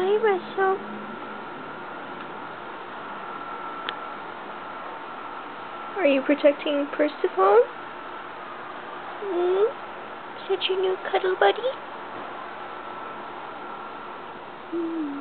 Hi, Russell. Are you protecting Persephone? Hmm? Is that your new cuddle buddy? Hmm.